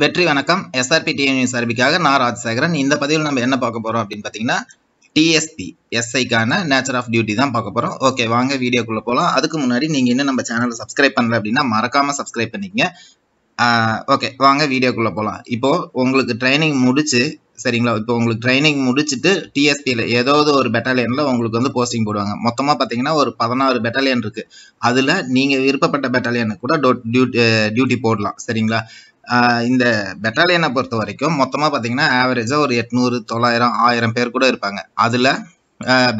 வெற்றி வணக்கம். எஸ்ஆர்பி டிஎன்யூஎஸ்ஆர்பிக்காக நான் ராஜசேகரன். இந்த பதிவில் நம்ம என்ன பார்க்க போறோம் அப்படின்னு பார்த்தீங்கன்னா டிஎஸ்பி எஸ்ஐக்கான நேச்சர் ஆஃப் டியூட்டி தான் பார்க்க போறோம். ஓகே வாங்க வீடியோக்குள்ள போகலாம் அதுக்கு முன்னாடி நீங்க இன்னும் நம்ம சேனலை சப்ஸ்கிரைப் பண்ணல அப்படின்னா மறக்காம சப்ஸ்கிரைப் பண்ணிக்கங்க. ஓகே வாங்க வீடியோக்குள்ள போகலாம் இப்போ உங்களுக்கு ட்ரைனிங் முடிச்சு சரிங்களா? இப்போ உங்களுக்கு ட்ரைனிங் முடிச்சுட்டு டிஎஸ்பியில் ஏதாவது ஒரு பெட்டாலியனில் உங்களுக்கு வந்து போஸ்டிங் போடுவாங்க. மொத்தமாக பார்த்தீங்கன்னா ஒரு பதினாறு பெட்டாலியன் இருக்குது அதில் நீங்கள் விருப்பப்பட்ட பெட்டாலியனுக்கு கூட டியூட்டி டியூட்டி போடலாம். சரிங்களா? இந்த பெட்டாலியனை பொறுத்த வரைக்கும் மொத்தமாக பார்த்தீங்கன்னா ஆவரேஜாக ஒரு எட்நூறு தொள்ளாயிரம் ஆயிரம் பேர் கூட இருப்பாங்க. அதில்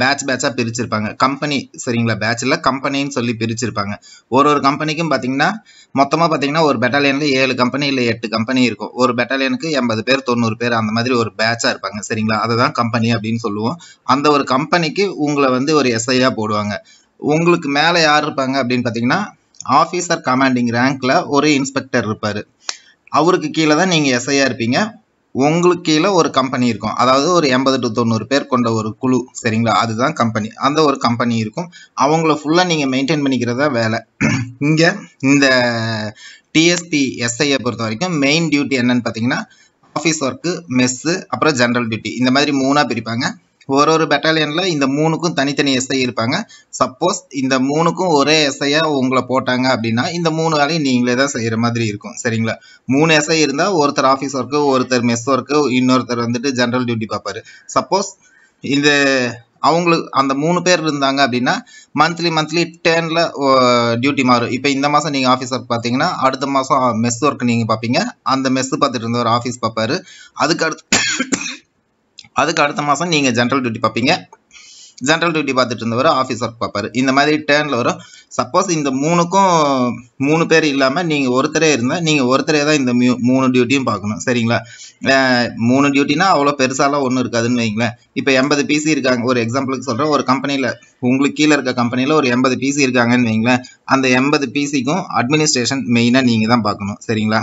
பேட்ச் பேட்சாக பிரிச்சிருப்பாங்க. கம்பெனி சரிங்களா? பேட்சில் கம்பெனின்னு சொல்லி பிரிச்சிருப்பாங்க. ஒரு ஒரு கம்பெனிக்கும் பார்த்தீங்கன்னா மொத்தமாக பார்த்தீங்கன்னா ஒரு பெட்டாலியனில் ஏழு கம்பெனி இல்லை எட்டு கம்பெனி இருக்கும். ஒரு பெட்டாலியனுக்கு எண்பது பேர் தொண்ணூறு பேர் அந்த மாதிரி ஒரு பேட்சாக இருப்பாங்க. சரிங்களா? அதை தான் கம்பெனி அப்படின்னு சொல்லுவோம். அந்த ஒரு கம்பெனிக்கு உங்களை வந்து ஒரு எஸ்ஐயாக போடுவாங்க. உங்களுக்கு மேலே யார் இருப்பாங்க அப்படின்னு பார்த்தீங்கன்னா ஆஃபீஸர் கமாண்டிங் ரேங்க்ல ஒரு இன்ஸ்பெக்டர் இருப்பார். அவருக்கு கீழே தான் நீங்கள் எஸ்ஐயாக இருப்பீங்க. உங்களுக்கு கீழே ஒரு கம்பெனி இருக்கும். அதாவது ஒரு எண்பது டு தொண்ணூறு பேர் கொண்ட ஒரு குழு சரிங்களா? அதுதான் கம்பெனி அந்த ஒரு கம்பெனி இருக்கும். அவங்கள ஃபுல்லாக நீங்கள் மெயின்டைன் பண்ணிக்கிறதா வேலை. இங்கே இந்த டிஎஸ்பி எஸ்ஐயை பொறுத்த வரைக்கும் மெயின் டியூட்டி என்னன்னு பார்த்தீங்கன்னா ஆஃபீஸ் ஒர்க்கு மெஸ்ஸு அப்புறம் ஜென்ரல் டியூட்டி இந்த மாதிரி மூணாக பிரிப்பாங்க. ஒரு ஒரு பெட்டாலியனில் இந்த மூணுக்கும் தனித்தனி எஸ்ஐ இருப்பாங்க. சப்போஸ் இந்த மூணுக்கும் ஒரே எஸ்ஐயாக உங்களை போட்டாங்க அப்படின்னா இந்த மூணு வேலையும் நீங்களே தான் செய்கிற மாதிரி இருக்கும். சரிங்களா? மூணு எஸ்ஐ இருந்தால் ஒருத்தர் ஆஃபீஸ் ஒர்க்கு ஒருத்தர் மெஸ் ஒர்க்கு இன்னொருத்தர் வந்துட்டு ஜென்ரல் டியூட்டி பார்ப்பாரு. சப்போஸ் இந்த அவங்களுக்கு அந்த மூணு பேர் இருந்தாங்க அப்படின்னா மந்த்லி மந்த்லி டேனில் டியூட்டி மாறும். இப்போ இந்த மாதம் நீங்கள் ஆஃபீஸ் ஒர்க் பார்த்தீங்கன்னா அடுத்த மாதம் மெஸ் ஒர்க் நீங்கள் பார்ப்பீங்க. அந்த மெஸ்ஸு பார்த்துட்டு இருந்தவர் ஆஃபீஸ் பார்ப்பாரு. அதுக்கு அடுத்து அதுக்கு அடுத்த மாதம் நீங்கள் ஜென்ரல் டியூட்டி பார்ப்பீங்க. ஜென்ரல் டியூட்டி பார்த்துட்டு இருந்தவர் ஆஃபீஸ் ஒர்க் பார்ப்பார். இந்த மாதிரி டேர்னில் வரும். சப்போஸ் இந்த மூணுக்கும் மூணு பேர் இல்லாமல் நீங்கள் ஒருத்தரே இருந்தால் நீங்கள் ஒருத்தரே தான் இந்த மியூ மூணு டியூட்டியும் பார்க்கணும். சரிங்களா? மூணு டியூட்டினா அவ்வளோ பெருசாலாம் ஒன்றும் இருக்காதுன்னு வைங்களேன். இப்போ எண்பது பிசி இருக்காங்க. ஒரு எக்ஸாம்பிளுக்கு சொல்கிறேன் ஒரு கம்பெனியில் உங்களுக்கு கீழே இருக்க கம்பெனியில் ஒரு எண்பது பிசி இருக்காங்கன்னு வைங்களேன். அந்த எண்பது பிசிக்கும் அட்மினிஸ்ட்ரேஷன் மெயினாக நீங்கள் தான் பார்க்கணும். சரிங்களா?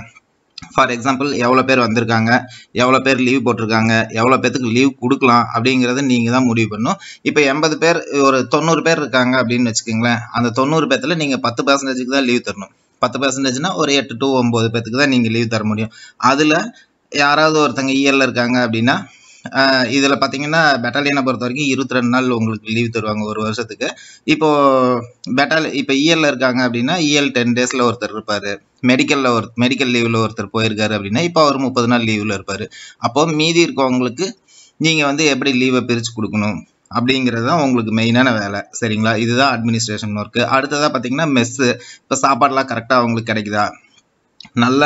ஃபார் எக்ஸாம்பிள் எவ்வளோ பேர் வந்திருக்காங்க எவ்வளோ பேர் லீவ் போட்டிருக்காங்க எவ்வளோ பேர்த்துக்கு லீவ் கொடுக்கலாம் அப்படிங்கிறத நீங்கள் தான் முடிவு பண்ணணும். இப்போ எண்பது பேர் ஒரு தொண்ணூறு பேர் இருக்காங்க அப்படின்னு வச்சுக்கோங்களேன் அந்த தொண்ணூறு பேர்த்தில் நீங்கள் பத்து பர்சன்டேஜுக்கு தான் லீவ் தரணும். பத்து பர்சன்டேஜ்னா ஒரு எட்டு டு ஒம்பது பேர்த்துக்கு தான் நீங்கள் லீவ் தர முடியும். அதில் யாராவது ஒருத்தங்க இயரில் இருக்காங்க அப்படின்னா இதில் பார்த்தீங்கன்னா பெட்டாலியனை பொறுத்த வரைக்கும் இருபத்தி ரெண்டு நாள் உங்களுக்கு லீவ் தருவாங்க ஒரு வருஷத்துக்கு. இப்போது பெட்டாலி இப்போ இஎல்ல e இருக்காங்க அப்படின்னா இஎல் டென் டேஸில் ஒருத்தர் இருப்பார். மெடிக்கலில் ஒரு மெடிக்கல் லீவில் ஒருத்தர் போயிருக்காரு அப்படின்னா இப்போ அவர் முப்பது நாள் லீவில் இருப்பார். அப்போ மீதி இருக்கவங்களுக்கு நீங்கள் வந்து எப்படி லீவை பிரித்து கொடுக்கணும் அப்படிங்கிறது தான் உங்களுக்கு மெயினான வேலை. சரிங்களா? இதுதான் அட்மினிஸ்ட்ரேஷன் ஒர்க்கு அடுத்ததாக பார்த்தீங்கன்னா மெஸ்ஸு இப்போ சாப்பாடெலாம் கரெக்டாக அவங்களுக்கு கிடைக்குதா? நல்ல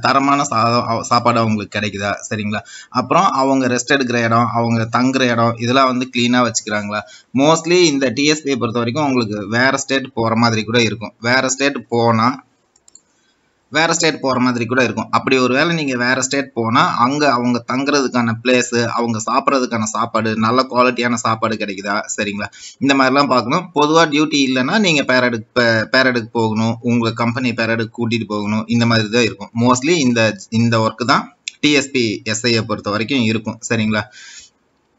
தரமான சாதம் சாப்பாடு அவங்களுக்கு கிடைக்குதா? சரிங்களா? அப்புறம் அவங்க ரெஸ்ட் எடுக்கிற இடம் அவங்க தங்குற இடம் இதெல்லாம் வந்து க்ளீனாக வச்சுக்கிறாங்களா? மோஸ்ட்லி இந்த டிஎஸ்பியை பொறுத்த வரைக்கும் அவங்களுக்கு வேறு ஸ்டேட் போகிற மாதிரி கூட இருக்கும். வேறு ஸ்டேட் போனால் வேற ஸ்டேட் போகிற மாதிரி கூட இருக்கும். அப்படி ஒரு வேளை நீங்கள் வேற ஸ்டேட் போனால் அங்கே அவங்க தங்குறதுக்கான பிளேஸு அவங்க சாப்பிட்றதுக்கான சாப்பாடு நல்ல குவாலிட்டியான சாப்பாடு கிடைக்குதா? சரிங்களா? இந்த மாதிரிலாம் பார்க்கணும். பொதுவாக டியூட்டி இல்லைன்னா நீங்கள் பேரடுக்கு பேரடுக்கு போகணும். உங்கள் கம்பெனி பேரடுக்கு கூட்டிகிட்டு போகணும். இந்த மாதிரி தான் இருக்கும். மோஸ்ட்லி இந்த இந்த ஒர்க்கு தான் டிஎஸ்பி எஸ்ஐயை பொறுத்த வரைக்கும் இருக்கும். சரிங்களா?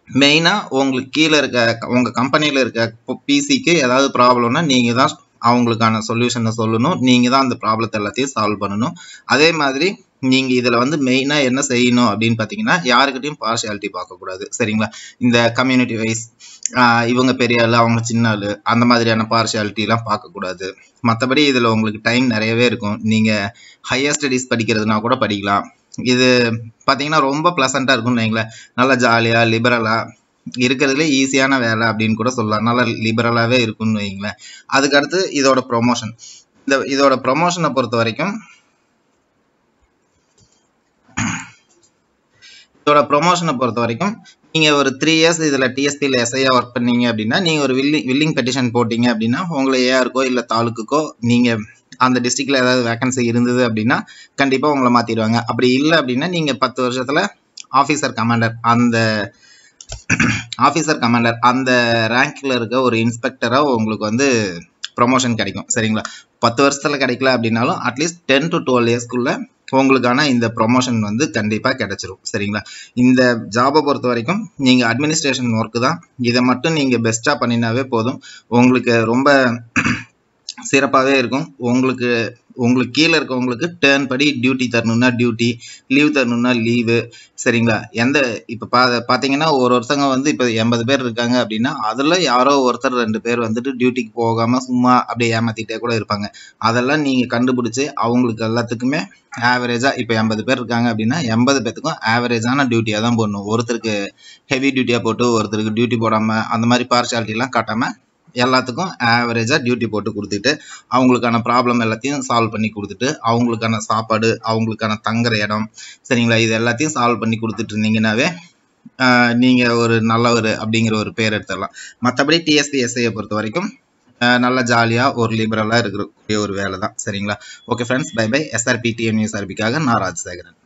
மெயினாக உங்களுக்கு கீழே இருக்க உங்கள் கம்பெனியில் இருக்க பிசிக்கு ஏதாவது ப்ராப்ளம்னா நீங்கள் தான் அவங்களுக்கான சொல்யூஷனை சொல்லணும். நீங்கள் தான் அந்த ப்ராப்ளத்தை எல்லாத்தையும் சால்வ் பண்ணணும். அதே மாதிரி நீங்கள் இதில் வந்து மெயினாக என்ன செய்யணும் அப்படின்னு பார்த்தீங்கன்னா யாருக்கிட்டையும் பார்ஷியாலிட்டி பார்க்கக்கூடாது. சரிங்களா? இந்த கம்யூனிட்டி வைஸ் இவங்க பெரிய ஆள் அவங்க சின்ன ஆள் அந்த மாதிரியான பார்ஷியாலிட்டிலாம் பார்க்கக்கூடாது. மற்றபடி இதில் உங்களுக்கு டைம் நிறையவே இருக்கும். நீங்கள் ஹையர் ஸ்டடீஸ் படிக்கிறதுனா கூட படிக்கலாம். இது பார்த்தீங்கன்னா ரொம்ப ப்ளசண்ட்டாக இருக்கும்னு வைங்களேன். நல்லா ஜாலியாக லிபரலாக இருக்கிறதுல ஈஸியான வேலை அப்படின்னு கூட சொல்லலாம். நல்லா லிபரலாகவே இருக்கும்னு வைங்களேன் அதுக்கடுத்து இதோட ப்ரொமோஷன் இந்த இதோட ப்ரொமோஷனை பொறுத்த வரைக்கும் இதோட ப்ரொமோஷனை பொறுத்த வரைக்கும் நீங்கள் ஒரு த்ரீ இயர்ஸ் இதில் டிஎஸ்பியில் எஸ்ஐயாக ஒர்க் பண்ணீங்க அப்படின்னா நீங்கள் ஒரு வில்லிங் வில்லிங் பெட்டிஷன் போட்டிங்க அப்படின்னா உங்களை ஏஆருக்கோ இல்லை தாலுக்குக்கோ நீங்கள் அந்த டிஸ்ட்ரிக்டில் ஏதாவது வேகன்சி இருந்தது அப்படின்னா கண்டிப்பாக உங்களை மாற்றிடுவாங்க அப்படி இல்லை அப்படின்னா நீங்கள் பத்து வருஷத்தில் ஆஃபீஸர் கமாண்டர் அந்த ஆஃபீஸர் கமாண்டர் அந்த ரேங்க்ல இருக்க ஒரு இன்ஸ்பெக்டராக உங்களுக்கு வந்து ப்ரொமோஷன் கிடைக்கும். சரிங்களா? பத்து வருஷத்தில் கிடைக்கல அப்படின்னாலும் at least ten to twelve இயர்ஸ்க்குள்ள உங்களுக்கான இந்த ப்ரொமோஷன் வந்து கண்டிப்பாக கிடைச்சிரும். சரிங்களா? இந்த ஜாபை பொறுத்த வரைக்கும் நீங்கள் அட்மினிஸ்ட்ரேஷன் ஒர்க்கு தான். இதை மட்டும் நீங்கள் பெஸ்ட்டாக பண்ணினாவே போதும். உங்களுக்கு ரொம்ப சிறப்பாகவே இருக்கும். உங்களுக்கு உங்களுக்கு கீழே இருக்கவங்களுக்கு டேர்ன் படி டியூட்டி தரணும்னா டியூட்டி லீவ் தரணும்னா லீவு சரிங்களா? எந்த இப்போ பா பார்த்தீங்கன்னா ஒரு ஒருத்தங்க வந்து இப்போ எண்பது பேர் இருக்காங்க அப்படின்னா அதில் யாரோ ஒருத்தர் ரெண்டு பேர் வந்துட்டு டியூட்டிக்கு போகாமல் சும்மா அப்படியே ஏமாற்றிட்டே கூட இருப்பாங்க. அதெல்லாம் நீங்கள் கண்டுபிடிச்சி அவங்களுக்கு எல்லாத்துக்குமே ஆவரேஜாக இப்போ எண்பது பேர் இருக்காங்க அப்படின்னா எண்பது பேத்துக்கும் ஆவரேஜான டியூட்டியாக தான் போடணும். ஒருத்தருக்கு ஹெவி டியூட்டியாக போட்டு ஒருத்தருக்கு டியூட்டி போடாமல் அந்த மாதிரி பார்ஷாலிட்டிலாம் காட்டாமல் எல்லாத்துக்கும் ஆவரேஜாக டியூட்டி போட்டு கொடுத்துட்டு அவங்களுக்கான ப்ராப்ளம் எல்லாத்தையும் சால்வ் பண்ணி கொடுத்துட்டு அவங்களுக்கான சாப்பாடு அவங்களுக்கான தங்குற இடம் சரிங்களா? இது எல்லாத்தையும் சால்வ் பண்ணி கொடுத்துட்டு இருந்தீங்கன்னாவே நீங்கள் ஒரு நல்லவர் அப்படிங்கிற ஒரு பேர் எடுத்துடலாம். மற்றபடி டிஎஸ்பிஎஸ்ஐயை பொறுத்த வரைக்கும் நல்ல ஜாலியாக ஒரு லிபரலாக இருக்கக்கூடிய ஒரு வேலை தான் சரிங்களா okay friends bye bye SRPDM news ஆர்பிக்காக நான் ராஜசேகரன்.